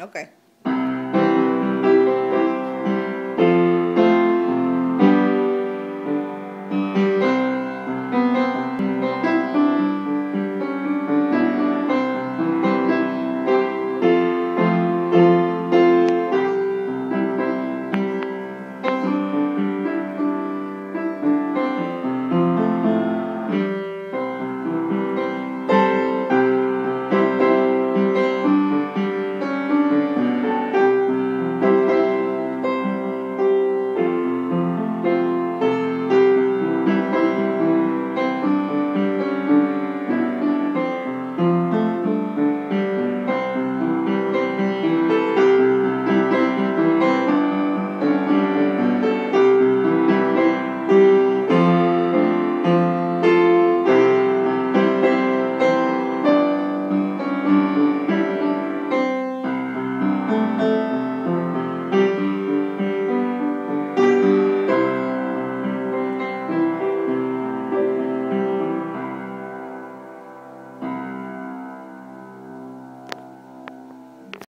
Okay.